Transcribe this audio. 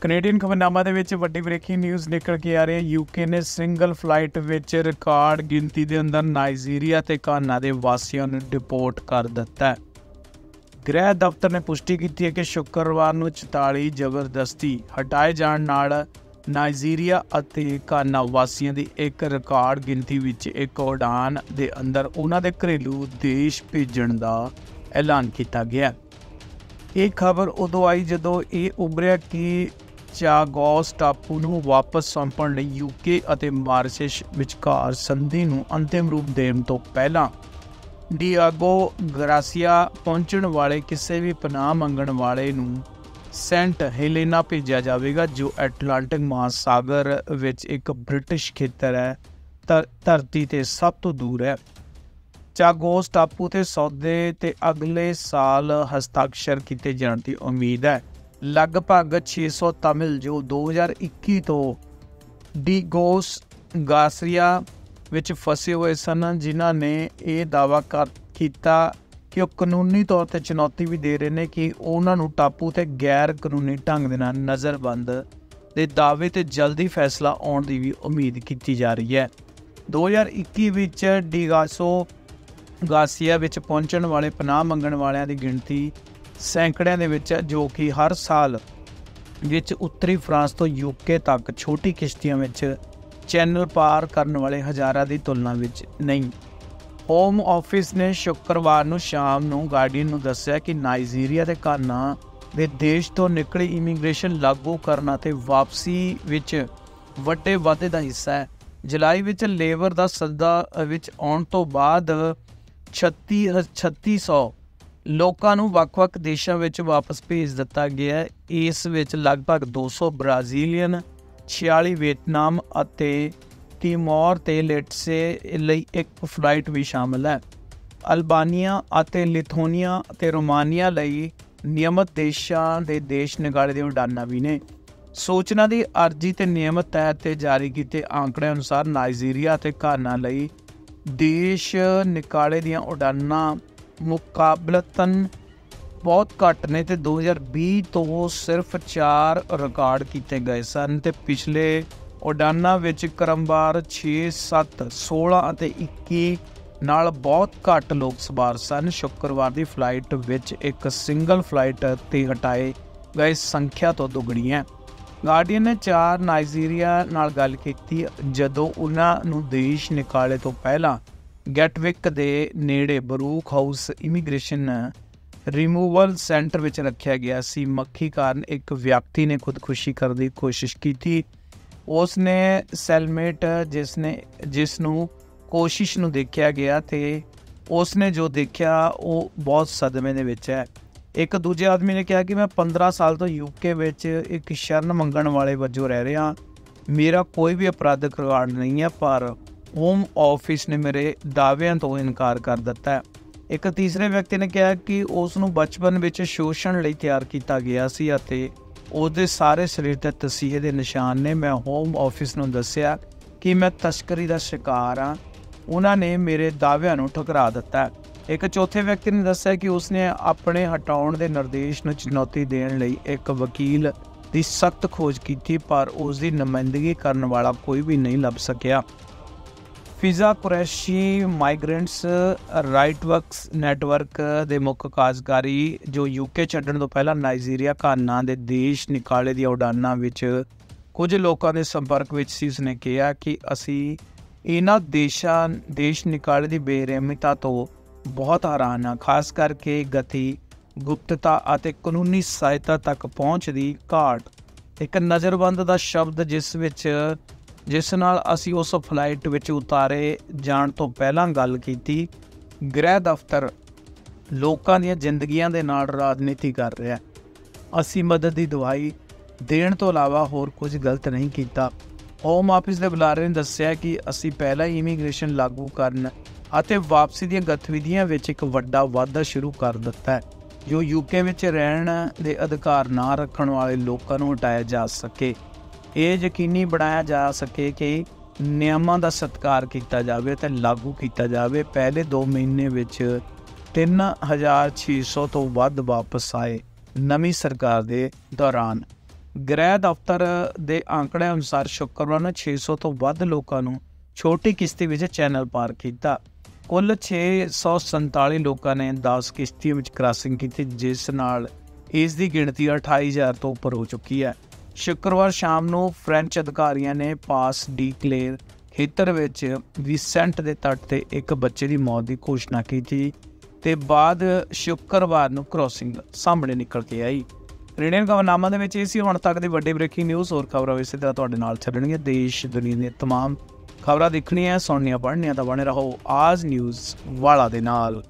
Canadian ਖਬਰਨਾਮਾ ਦੇ ਵਿੱਚ ਵੱਡੀ ਬ੍ਰੇਕਿੰਗ ਨਿਊਜ਼ ਨਿਕਲ ਕੇ ਆ ਰਹੀ ਹੈ। ਯੂਕੇ ਨੇ ਸਿੰਗਲ ਫਲਾਈਟ ਵਿੱਚ ਰਿਕਾਰਡ ਗਿਣਤੀ ਦੇ ਅੰਦਰ ਨਾਈਜੀਰੀਆ ਤੇ ਕਾਨਾ ਦੇ ਵਾਸੀਆਂ ਨੂੰ ਡਿਪੋਰਟ ਕਰ ਦਿੱਤਾ ਹੈ। ਗ੍ਰਹਿ ਦਫ਼ਤਰ ਨੇ ਪੁਸ਼ਟੀ ਕੀਤੀ ਹੈ ਕਿ ਸ਼ੁੱਕਰਵਾਰ ਨੂੰ 44 ਜ਼ਬਰਦਸਤੀ ਹਟਾਏ ਜਾਣ ਨਾਲ ਨਾਈਜੀਰੀਆ ਅਤੇ ਕਾਨਾ ਵਾਸੀਆਂ ਦੀ ਇੱਕ ਰਿਕਾਰਡ ਗਿਣਤੀ ਵਿੱਚ ਇੱਕ ਉਡਾਨ ਦੇ ਅੰਦਰ ਉਹਨਾਂ ਦੇ ਘਰੇਲੂ ਦੇਸ਼ ਭੇਜਣ ਦਾ ਐਲਾਨ ਕੀਤਾ ਗਿਆ ਇਹ ਖਬਰ ਉਦੋਂ ਆਈ ਜਦੋਂ ਇਹ ਉਭਰਿਆ ਕਿ ਚਾਗੋਸ ਟਾਪੂ ਨੂੰ ਵਾਪਸ ਸੌਂਪਣ ਲਈ ਯੂਕੇ ਅਤੇ ਮਾਰਸ਼ੇਸ਼ ਵਿਚਕਾਰ ਸੰਧੀ ਨੂੰ ਅੰਤਿਮ ਰੂਪ ਦੇਣ ਤੋਂ ਪਹਿਲਾਂ ਡੀਆਗੋ ਗਰਾਸੀਆ ਪਹੁੰਚਣ ਵਾਲੇ ਕਿਸੇ ਵੀ ਪਨਾਹ ਮੰਗਣ ਵਾਲੇ ਨੂੰ ਸੈਂਟ ਹੈਲੇਨਾ ਭੇਜਿਆ ਜਾਵੇਗਾ, ਜੋ ਐਟਲਾਂਟਿਕ ਮਹਾਸਾਗਰ ਵਿੱਚ ਇੱਕ ਬ੍ਰਿਟਿਸ਼ ਖੇਤਰ ਹੈ, ਧਰ- ਧਰਤੀ ਤੇ ਸਭ ਤੋਂ ਦੂਰ ਹੈ। ਚਾਗੋਸ ਟਾਪੂ ਤੇ ਸੌਦੇ ਤੇ ਅਗਲੇ ਸਾਲ ਹਸਤਾਖਰ ਕੀਤੇ ਜਾਣ ਦੀ ਉਮੀਦ ਹੈ। ਲਗਭਗ 600 ਤਮਿਲ, ਜੋ 2021 ਤੋਂ ਡੀਗੋਸ ਗਾਸਰੀਆ ਵਿੱਚ ਫਸੇ ਹੋਏ ਸਨ, ਜਿਨ੍ਹਾਂ ਨੇ ਇਹ ਦਾਵਾ ਕਰ, ਕੀਤਾ ਕਿ ਉਹ ਕਾਨੂੰਨੀ ਤੌਰ ਤੇ ਚੁਣੌਤੀ ਵੀ ਦੇ ਰਹੇ ਨੇ ਕਿ ਉਹਨਾਂ ਨੂੰ ਟਾਪੂ ਤੇ ਗੈਰ ਕਾਨੂੰਨੀ ਢੰਗ ਦੇ ਨਾਲ ਨਜ਼ਰਬੰਦ ਦੇ ਦਾਅਵੇ ਤੇ ਜਲਦੀ ਫੈਸਲਾ ਆਉਣ ਦੀ ਵੀ ਉਮੀਦ ਕੀਤੀ ਜਾ ਰਹੀ ਹੈ। 2021 ਵਿੱਚ ਡੀਗਾਸੋ ਗਾਸੀਆ ਵਿੱਚ ਪਹੁੰਚਣ ਵਾਲੇ ਪਨਾਹ ਮੰਗਣ ਵਾਲਿਆਂ ਦੀ ਗਿਣਤੀ ਸੈਂਕੜਿਆਂ ਦੇ ਵਿੱਚ ਹੈ ਜੋ ਕਿ ਹਰ ਸਾਲ ਵਿੱਚ ਉੱਤਰੀ ਫਰਾਂਸ ਤੋਂ ਯੂਕੇ ਤੱਕ ਛੋਟੀ ਕਿਸ਼ਤੀਆਂ ਵਿੱਚ ਚੈਨਲ ਪਾਰ ਕਰਨ ਵਾਲੇ ਹਜ਼ਾਰਾਂ ਦੀ ਤੁਲਨਾ ਵਿੱਚ ਨਹੀਂ। ਹੋਮ ਆਫਿਸ ਨੇ ਸ਼ੁੱਕਰਵਾਰ ਨੂੰ ਸ਼ਾਮ ਨੂੰ ਗਾਰਡੀਅਨ ਨੂੰ ਦੱਸਿਆ ਕਿ ਨਾਈਜੀਰੀਆ ਦੇ ਕਾਨਾ ਦੇ ਦੇਸ਼ ਤੋਂ ਨਿਕਲੀ ਇਮੀਗ੍ਰੇਸ਼ਨ ਲਾਗੂ ਕਰਨ ਅਤੇ ਵਾਪਸੀ ਵਿੱਚ ਵੱਡੇ ਵਾਧੇ ਦਾ ਹਿੱਸਾ ਹੈ। ਜੁਲਾਈ ਵਿੱਚ ਲੇਬਰ ਦਾ ਸੱਦਾ ਵਿੱਚ ਆਉਣ ਤੋਂ ਬਾਅਦ 36 3600 ਲੋਕਾਂ ਨੂੰ ਵੱਖ-ਵੱਖ ਦੇਸ਼ਾਂ ਵਿੱਚ ਵਾਪਸ ਭੇਜ ਦਿੱਤਾ ਗਿਆ ਇਸ ਵਿੱਚ ਲਗਭਗ 200 ਬ੍ਰਾਜ਼ੀਲੀਅਨ 46 ਵੀਅਤਨਾਮ ਅਤੇ ਟਿਮੋਰ ਤੇ ਲੇਟਸੇ ਲਈ ਇੱਕ ਫਲਾਈਟ ਵੀ ਸ਼ਾਮਲ ਹੈ। ਅਲਬਾਨੀਆ ਅਤੇ ਲਿਥੋਨੀਆ ਅਤੇ ਰੋਮਾਨੀਆ ਲਈ ਨਿਯਮਤ ਦੇਸ਼ਾਂ ਦੇ ਦੇਸ਼ ਨਿਗਾਲੇ ਦੀਆਂ ਉਡਾਨਾਂ ਵੀ ਨੇ। ਸੂਚਨਾ ਦੀ ਅਰਜ਼ੀ ਤੇ ਨਿਯਮਤ ਤਹਿਤ ਤੇ ਜਾਰੀ ਕੀਤੇ ਆંકੜੇ ਅਨੁਸਾਰ ਨਾਈਜੀਰੀਆ ਅਤੇ ਘਾਨਾ ਲਈ ਦੇਸ਼ ਨਿਕਾਲੇ ਦੀਆਂ ਉਡਾਨਾਂ ਮੁਕਾਬਲਤਨ ਬਹੁਤ ਘੱਟ ਨੇ ਤੇ 2020 ਤੋਂ ਸਿਰਫ 4 ਰਿਕਾਰਡ ਕੀਤੇ ਗਏ ਸਨ ਤੇ ਪਿਛਲੇ ਉਡਾਨਾਂ ਵਿੱਚ ਕਰਮਵਾਰ 6 7 16 ਅਤੇ 21 ਨਾਲ ਬਹੁਤ ਘੱਟ ਲੋਕ ਸਵਾਰ ਸਨ। ਸ਼ੁੱਕਰਵਾਰ ਦੀ ਫਲਾਈਟ ਵਿੱਚ ਇੱਕ ਸਿੰਗਲ ਫਲਾਈਟ ਤੇ ਹਟਾਏ ਗਏ ਸੰਖਿਆ ਤੋਂ ਦੁੱਗਣੀ ਹੈ। ਗਾਰਡੀਅਨ ਨੇ ਚਾਰ ਨਾਈਜੀਰੀਆ ਨਾਲ ਗੱਲ ਕੀਤੀ। ਜਦੋਂ ਉਹਨਾਂ ਨੂੰ ਦੇਸ਼ ਨਿਕਾਲੇ ਤੋਂ ਪਹਿਲਾਂ ਗੈਟਵਿਕ ਦੇ ਨੇੜੇ Brook House immigration removal centre ਵਿੱਚ ਰੱਖਿਆ ਗਿਆ ਸੀ। ਮੱਖੀ ਕਾਰਨ ਇੱਕ ਵਿਅਕਤੀ ਨੇ ਖੁਦਕੁਸ਼ੀ ਕਰਨ ਦੀ ਕੋਸ਼ਿਸ਼ ਕੀਤੀ। ਉਸ ਨੇ ਸੈਲਮੇਟ ਜਿਸ ਨੇ ਜਿਸ ਨੂੰ ਕੋਸ਼ਿਸ਼ ਨੂੰ ਦੇਖਿਆ ਗਿਆ ਤੇ ਉਸ ਨੇ ਜੋ ਦੇਖਿਆ, ਉਹ ਬਹੁਤ ਸਦਮੇ ਦੇ ਵਿੱਚ ਹੈ। ਇੱਕ ਦੂਜੇ ਆਦਮੀ ਨੇ ਕਿਹਾ ਕਿ ਮੈਂ 15 ਸਾਲ ਤੋਂ ਯੂਕੇ ਵਿੱਚ ਇੱਕ ਸ਼ਰਨ ਮੰਗਣ ਵਾਲੇ ਵਜੋਂ ਰਹਿ ਰਿਹਾ। ਮੇਰਾ ਕੋਈ ਵੀ ਅਪਰਾਧਿਕ ਰਿਕਾਰਡ ਨਹੀਂ ਹੈ, ਪਰ ਹੋਮ ਆਫਿਸ ਨੇ ਮੇਰੇ ਦਾਅਵਿਆਂ ਤੋਂ ਇਨਕਾਰ ਕਰ ਦਿੱਤਾ ਹੈ। ਇੱਕ ਤੀਸਰੇ ਵਿਅਕਤੀ ਨੇ ਕਿਹਾ ਕਿ ਉਸ ਨੂੰ ਬਚਪਨ ਵਿੱਚ ਸ਼ੋਸ਼ਣ ਲਈ ਤਿਆਰ ਕੀਤਾ ਗਿਆ ਸੀ ਅਤੇ ਉਹਦੇ ਸਾਰੇ ਸਰੀਰ ਤੇ ਤਸੀਹੇ ਦੇ ਨਿਸ਼ਾਨ ਨੇ ਮੈਂ ਹੋਮ ਆਫਿਸ ਨੂੰ ਦੱਸਿਆ ਕਿ ਮੈਂ ਤਸਕਰੀ ਦਾ ਸ਼ਿਕਾਰ ਹਾਂ। ਉਹਨਾਂ ਨੇ ਮੇਰੇ ਦਾਅਵਿਆਂ ਨੂੰ ਠੁਕਰਾ ਦਿੱਤਾ ਇੱਕ ਚੌਥੇ ਵਿਅਕਤੀ ਨੇ ਦੱਸਿਆ ਕਿ ਉਸਨੇ ਆਪਣੇ ਹਟਾਉਣ ਦੇ ਨਿਰਦੇਸ਼ ਨੂੰ ਚੁਣੌਤੀ ਦੇਣ ਲਈ ਇੱਕ ਵਕੀਲ ਦੀ ਸਖਤ ਖੋਜ ਕੀਤੀ, ਪਰ ਉਸ ਦੀ ਨੁਮਾਇੰਦਗੀ ਕਰਨ ਵਾਲਾ ਕੋਈ ਵੀ ਨਹੀਂ ਲੱਭ ਸਕਿਆ। Fiza Qureshi, migrants right works network ਦੇ ਮੁੱਖ ਕਾਰਜਕਾਰੀ ਜੋ ਯੂਕੇ ਛੱਡਣ ਤੋਂ ਪਹਿਲਾਂ ਨਾਈਜੀਰੀਆ ਘਾਨਾ ਦੇ ਦੇਸ਼ ਨਿਕਾਲੇ ਦੀਆਂ ਉਡਾਨਾਂ ਵਿੱਚ ਕੁਝ ਲੋਕਾਂ ਦੇ ਸੰਪਰਕ ਵਿੱਚ ਸੀ, ਉਸਨੇ ਕਿਹਾ ਕਿ ਅਸੀਂ ਇਹਨਾਂ ਦੇਸ਼ਾਂ, ਦੇਸ਼ ਨਿਕਾਲੇ ਦੀ ਬੇਰਹਿਮਤਾ ਤੋਂ ਬਹੁਤ ਹੈਰਾਨ ਹਾਂ, ਖਾਸ ਕਰਕੇ ਗਤੀ, ਗੁਪਤਤਾ ਅਤੇ ਕਾਨੂੰਨੀ ਸਹਾਇਤਾ ਤੱਕ ਪਹੁੰਚ ਦੀ ਘਾਟ। ਇੱਕ ਨਜ਼ਰਬੰਦ ਦਾ ਸ਼ਬਦ ਜਿਸ ਵਿੱਚ ਜਿਸ ਨਾਲ ਅਸੀਂ ਉਸ ਫਲਾਈਟ ਵਿੱਚ ਉਤਾਰੇ ਜਾਣ ਤੋਂ ਪਹਿਲਾਂ ਗੱਲ ਕੀਤੀ, ਗ੍ਰਹਿ ਦਫ਼ਤਰ ਲੋਕਾਂ ਦੀਆਂ ਜ਼ਿੰਦਗੀਆਂ ਦੇ ਨਾਲ ਰਾਜਨੀਤੀ ਕਰ ਰਿਹਾ ਅਸੀਂ ਮਦਦ ਦੀ ਦਵਾਈ ਦੇਣ ਤੋਂ ਇਲਾਵਾ ਹੋਰ ਕੁਝ ਗਲਤ ਨਹੀਂ ਕੀਤਾ। ਹੋਮ ਆਫਿਸ ਦੇ ਬੁਲਾਰੇ ਨੇ ਦੱਸਿਆ ਕਿ ਅਸੀਂ ਪਹਿਲਾਂ ਹੀ ਇਮੀਗ੍ਰੇਸ਼ਨ ਲਾਗੂ ਕਰਨ ਅਤੇ ਵਾਪਸੀ ਦੀਆਂ ਗਤੀਵਿਧੀਆਂ ਵਿੱਚ ਇੱਕ ਵੱਡਾ ਵਾਧਾ ਸ਼ੁਰੂ ਕਰ ਦਿੱਤਾ ਹੈ, ਜੋ ਯੂਕੇ ਵਿੱਚ ਰਹਿਣ ਦੇ ਅਧਿਕਾਰ ਨਾ ਰੱਖਣ ਵਾਲੇ ਲੋਕਾਂ ਨੂੰ ਹਟਾਇਆ ਜਾ ਸਕੇ। ਇਹ ਯਕੀਨੀ ਬਣਾਇਆ ਜਾ ਸਕੇ ਕਿ ਨਿਯਮਾਂ ਦਾ ਸਤਿਕਾਰ ਕੀਤਾ ਜਾਵੇ ਤੇ ਲਾਗੂ ਕੀਤਾ ਜਾਵੇ। ਪਹਿਲੇ 2 ਮਹੀਨੇ ਵਿੱਚ 3600 ਤੋਂ ਵੱਧ ਵਾਪਸ ਆਏ ਨਵੀਂ ਸਰਕਾਰ ਦੇ ਦੌਰਾਨ। ਗ੍ਰਹਿ ਦਫ਼ਤਰ ਦੇ ਅੰਕੜਿਆਂ ਅਨੁਸਾਰ ਸ਼ੁੱਕਰਵਾਰ ਨੂੰ 600 ਤੋਂ ਵੱਧ ਲੋਕਾਂ ਨੂੰ ਛੋਟੀ ਕਿਸ਼ਤੀ ਵਿੱਚ ਚੈਨਲ ਪਾਰ ਕੀਤਾ। ਕੁੱਲ 647 ਲੋਕਾਂ ਨੇ 10 ਕਿਸ਼ਤੀਆਂ ਵਿੱਚ ਕ੍ਰਾਸਿੰਗ ਕੀਤੀ, ਜਿਸ ਨਾਲ ਇਸ ਦੀ ਗਿਣਤੀ 28000 ਤੋਂ ਉੱਪਰ ਹੋ ਚੁੱਕੀ ਹੈ। ਸ਼ੁੱਕਰਵਾਰ ਸ਼ਾਮ ਨੂੰ ਫ੍ਰੈਂਚ ਅਧਿਕਾਰੀਆਂ ਨੇ ਪਾਸ ਡੀ ਕਲੇਰ ਖੇਤਰ ਵਿੱਚ ਵਿਸੈਂਟ ਦੇ ਤੱਟ ਤੇ ਇੱਕ ਬੱਚੇ ਦੀ ਮੌਤ ਦੀ ਘੋਸ਼ਣਾ ਕੀਤੀ ਤੇ ਬਾਅਦ ਸ਼ੁੱਕਰਵਾਰ ਨੂੰ ਕ੍ਰਾਸਿੰਗ ਸਾਹਮਣੇ ਨਿਕਲ ਕੇ ਆਈ। ਰੇਡੀਅਨ ਖਬਰਨਾਮਾ ਦੇ ਵਿੱਚ ਇਹ ਸੀ, ਹੁਣ ਤੱਕ ਦੀ ਵੱਡੀ ਬ੍ਰੇਕਿੰਗ ਨਿਊਜ਼, ਹੋਰ ਖਬਰਾਂ ਇਸੇ ਤਰ੍ਹਾਂ ਤੁਹਾਡੇ ਨਾਲ ਚੱਲਣਗੀਆਂ। ਦੇਸ਼, ਦੁਨੀਆ ਦੀਆਂ ਤਮਾਮ ਖਬਰਾਂ ਦੇਖਣੀਆਂ, ਸੁਣਨੀਆਂ, ਪੜ੍ਹਨੀਆਂ ਤਾਂ ਬਣੇ ਰਹੋ ਆਜ ਨਿਊਜ਼ ਵਾਲਾ ਦੇ ਨਾਲ।